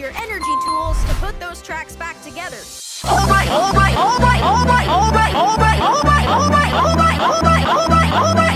your energy tools to put those tracks back together. All right, all right, all right, all right, all right, all right, all right, all right, all right, all right, all right.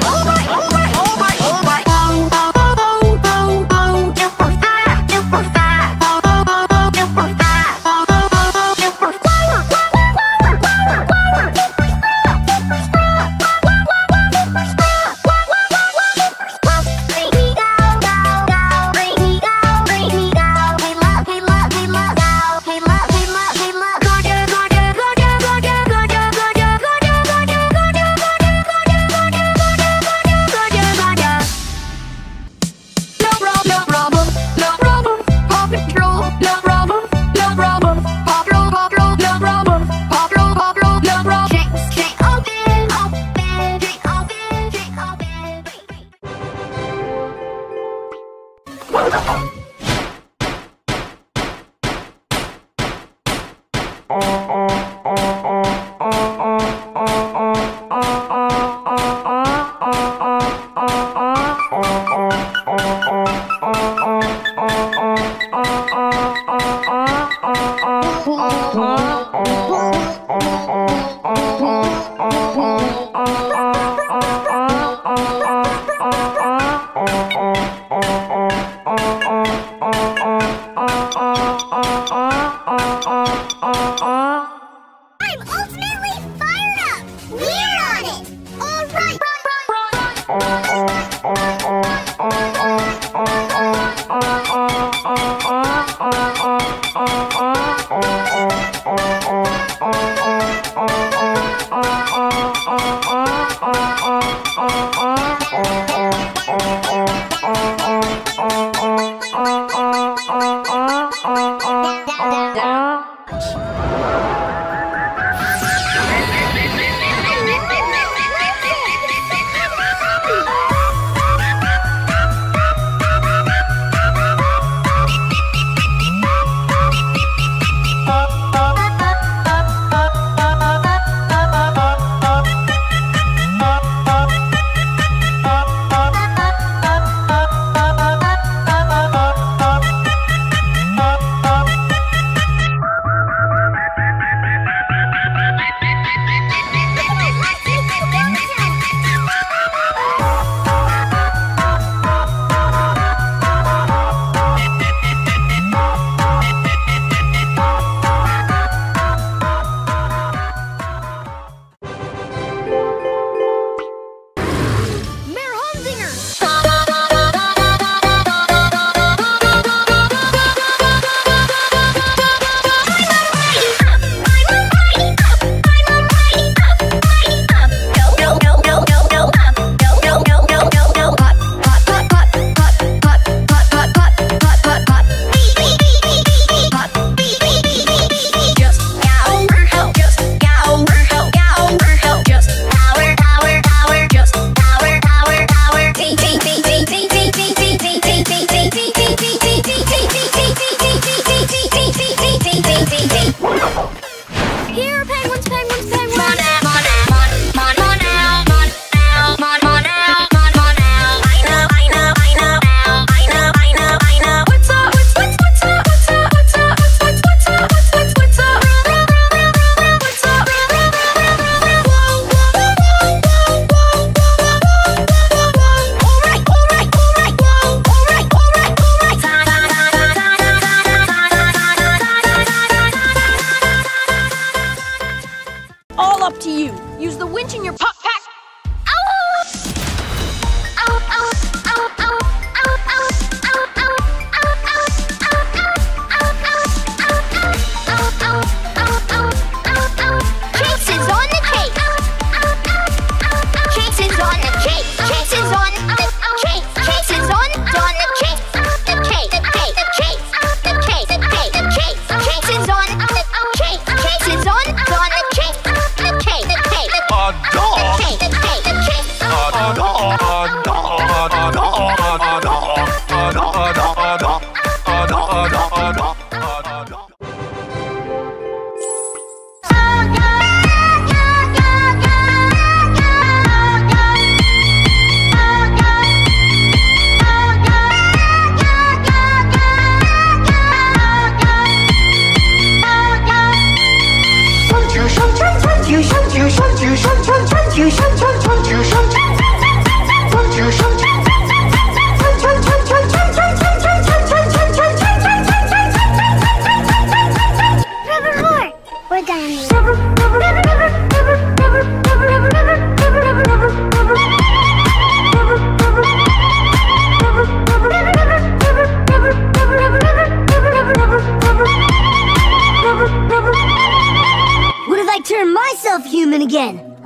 up to you. Use the winch in your pocket.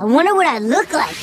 wonder what I look like.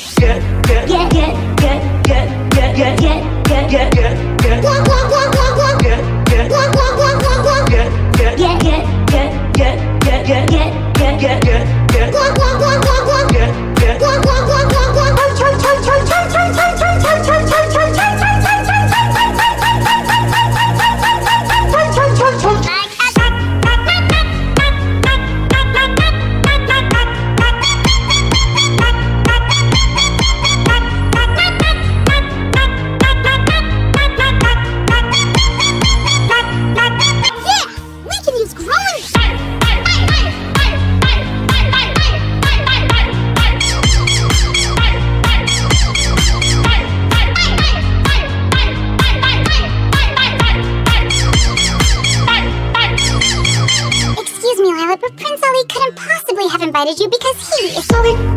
you because he is falling.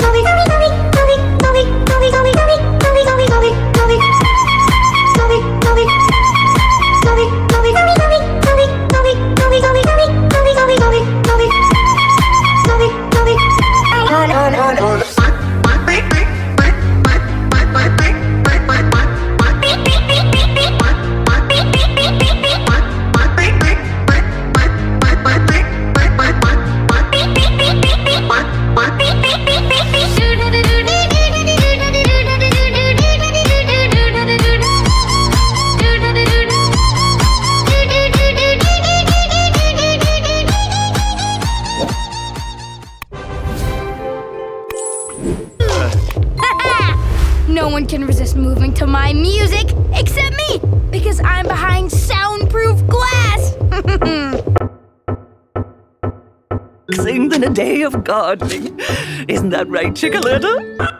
of gardening. Isn't that right, Chickaletta?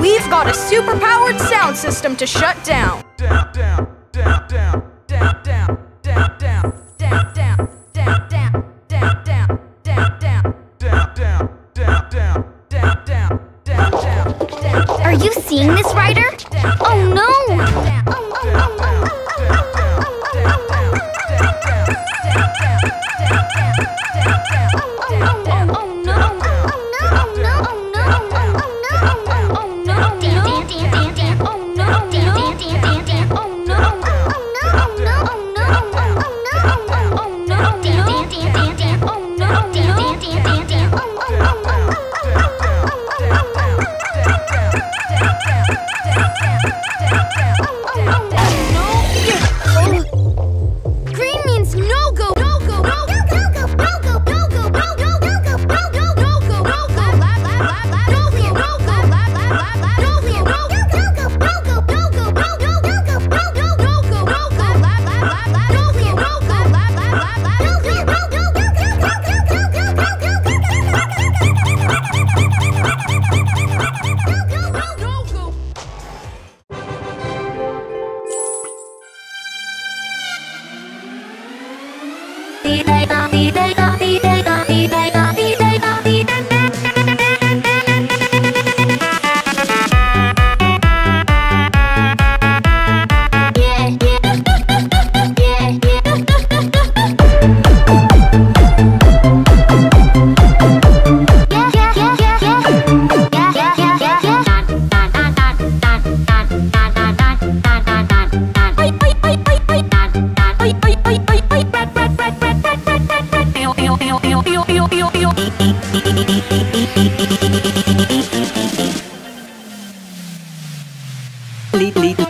We've got a superpowered sound system to shut down. Lead, lead.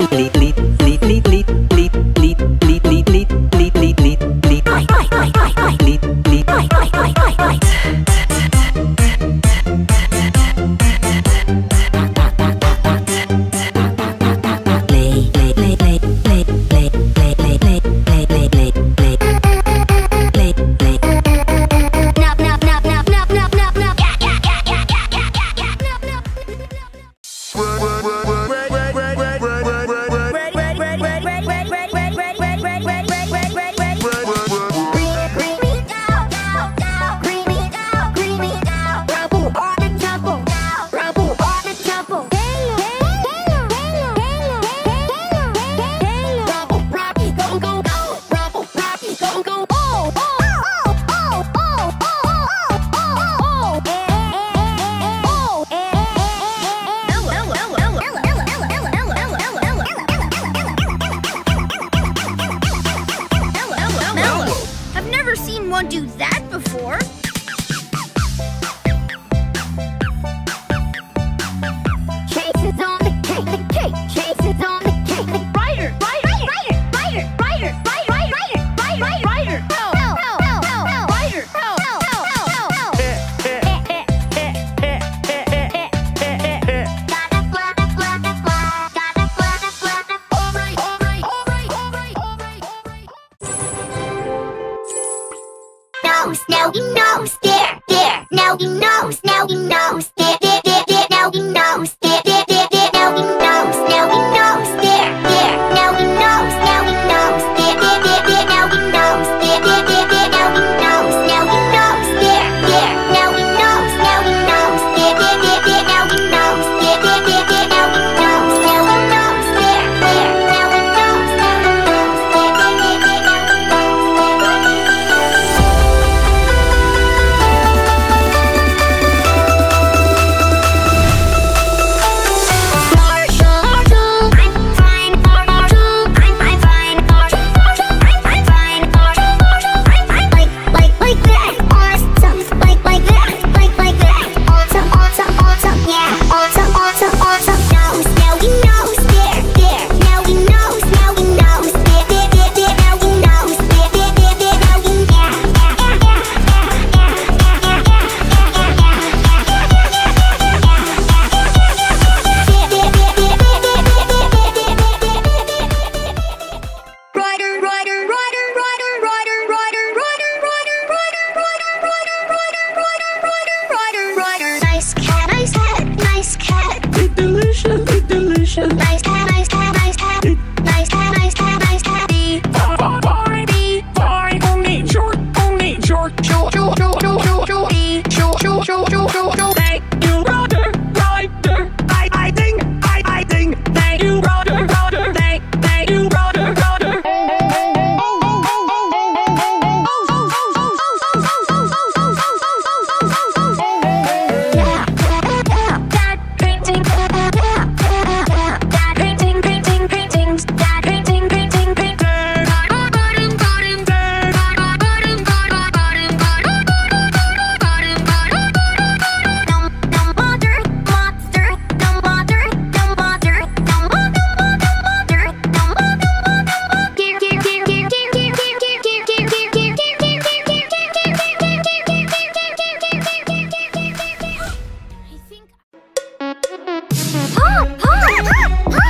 Ah! Ah!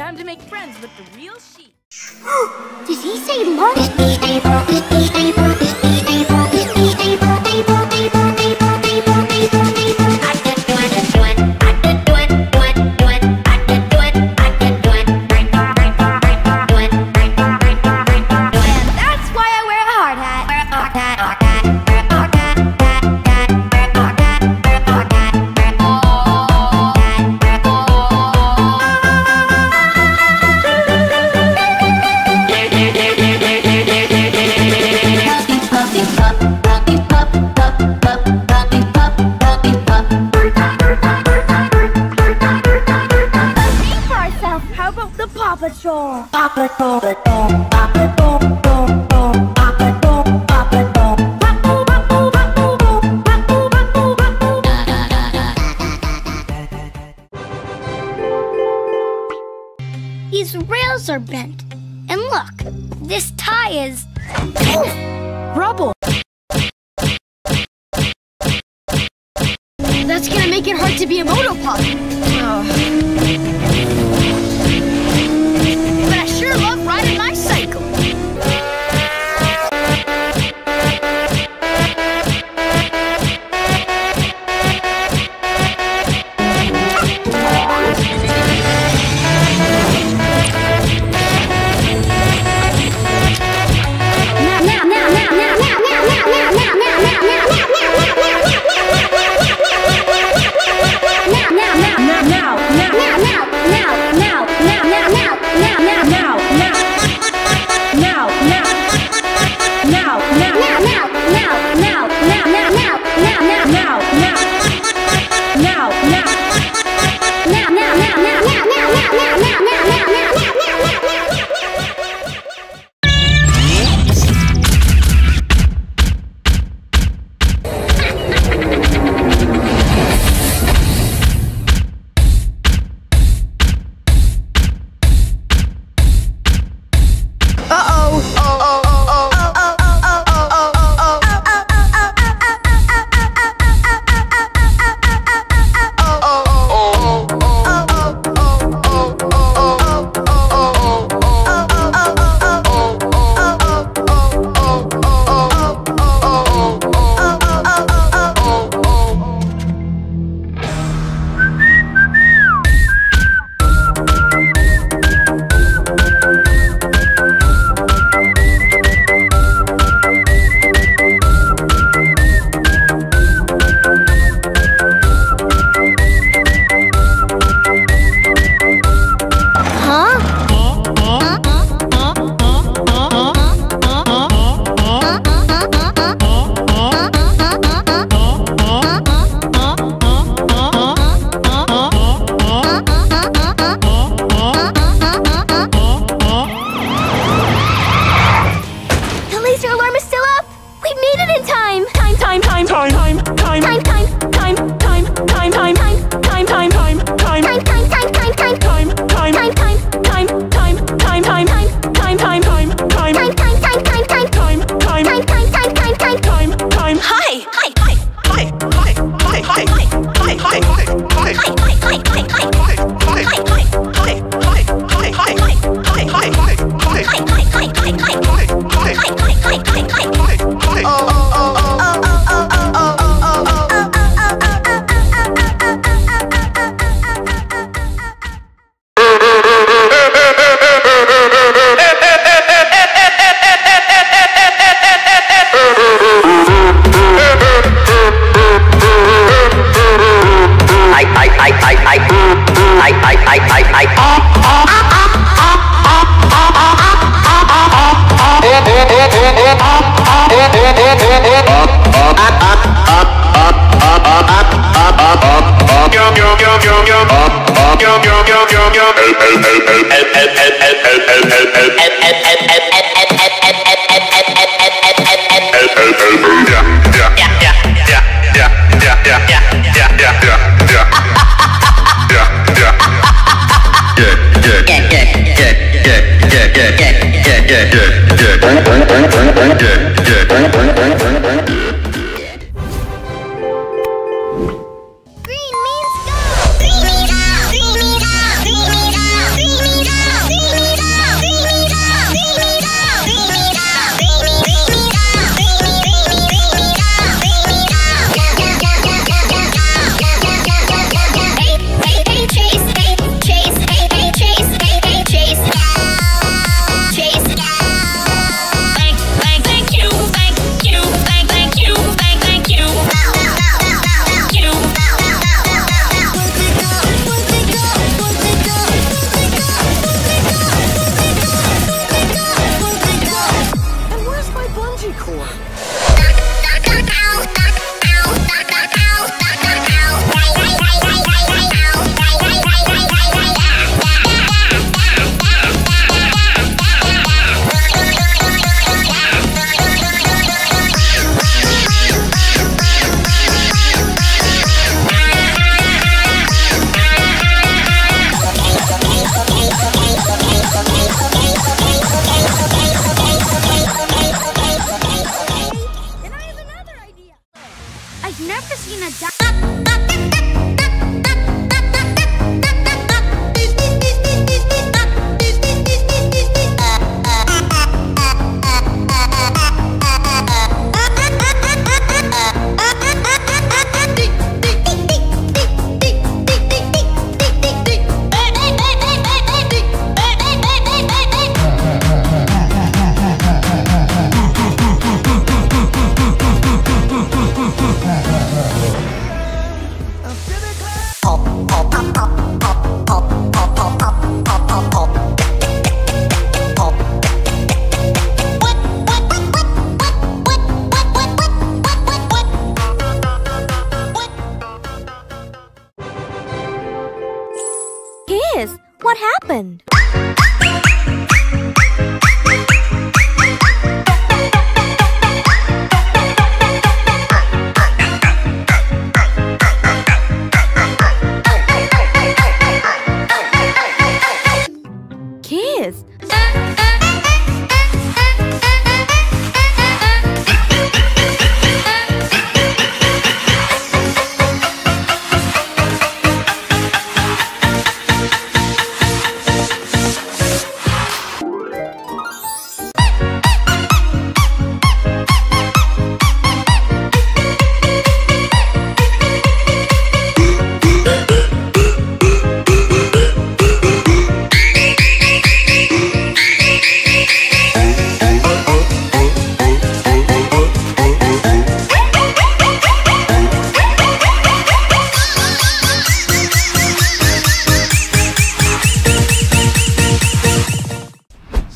Time to make friends with the real sheep. Does he say love? That's gonna make it hard to be a Moto Pup. Oh.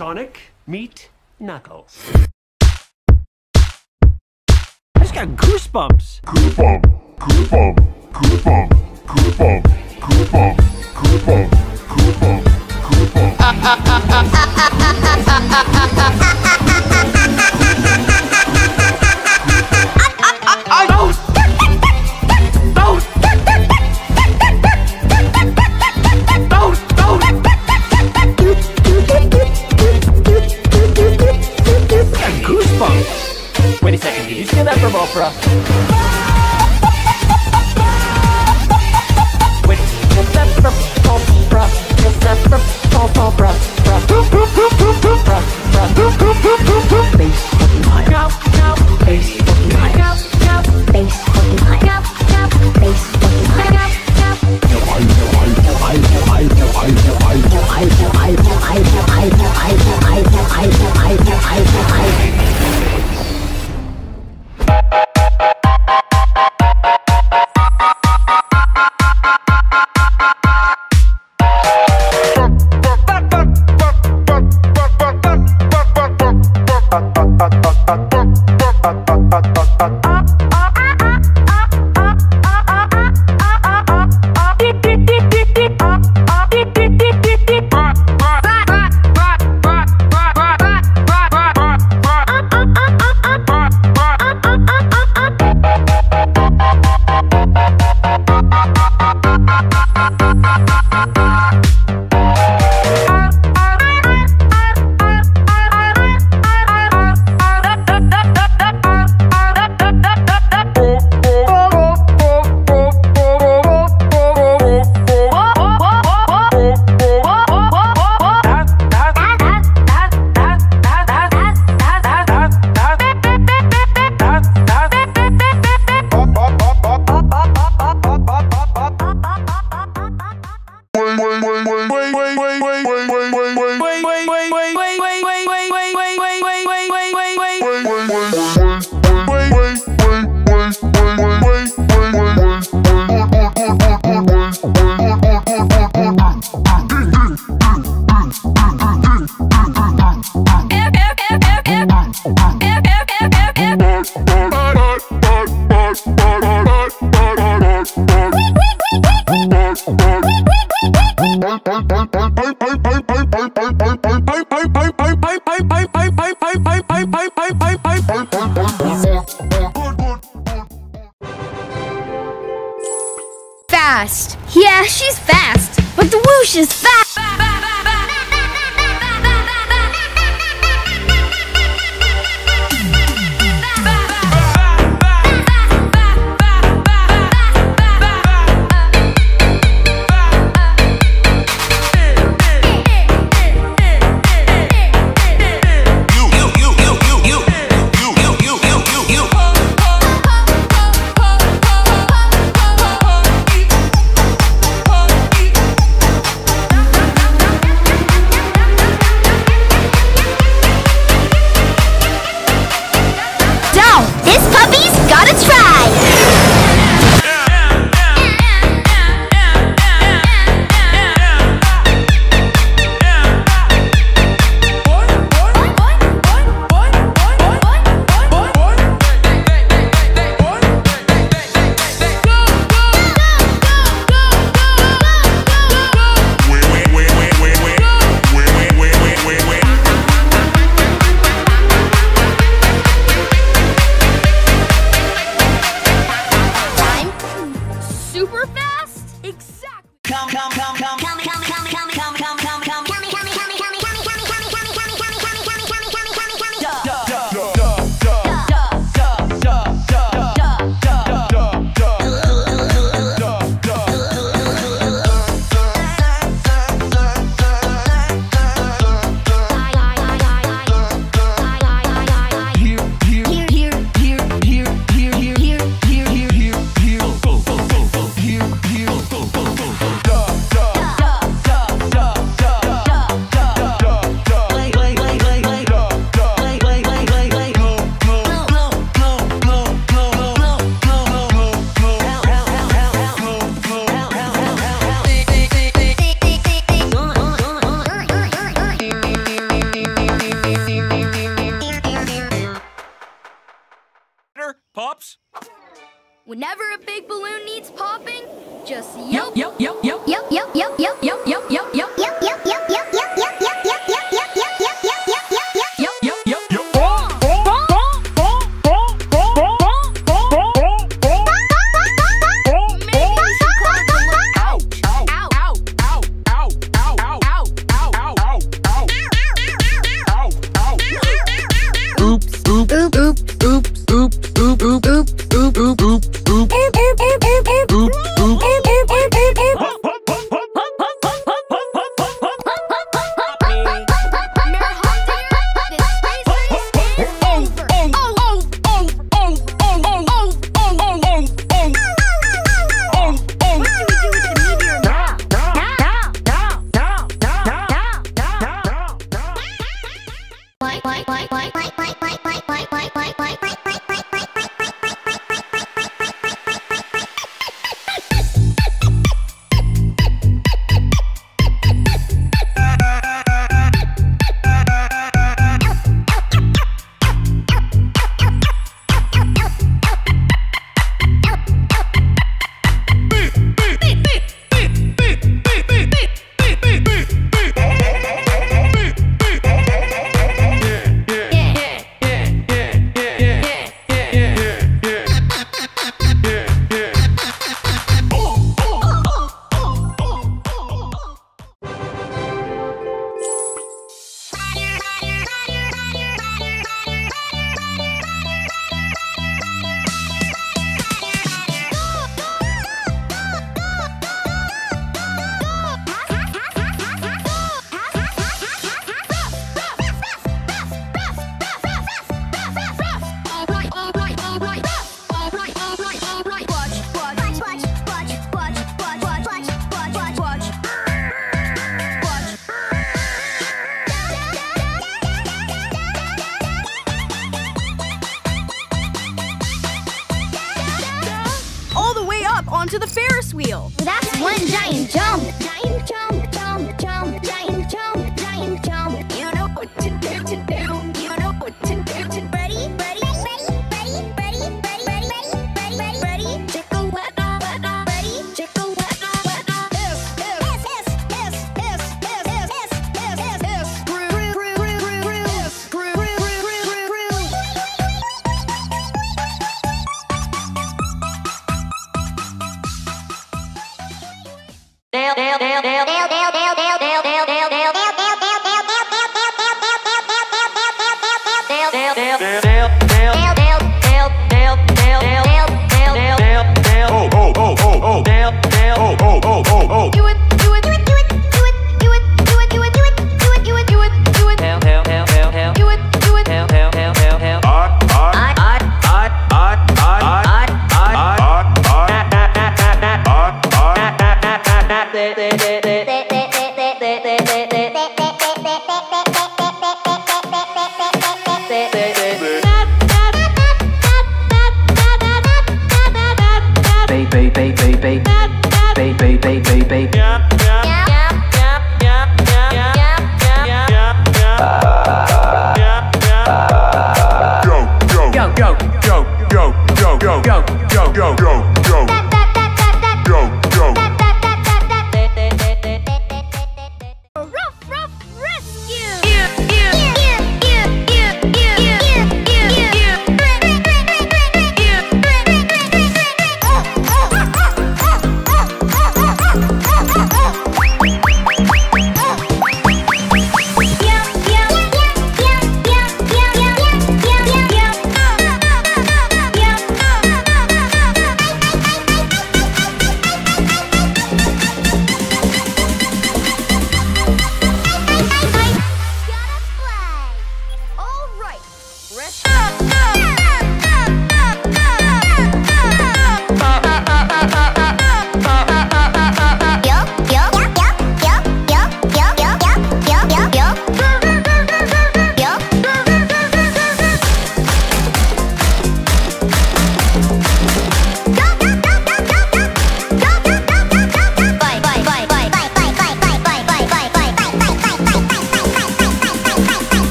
Sonic, meet Knuckles. I just got goosebumps. Goosebump, goosebump, goosebump, goosebump, goosebump, goosebump, goosebump, goosebump. wait a second, did you steal that from Oprah? Wait, was that from Oprah? That from Oprah? She's fast. But the whoosh is fast.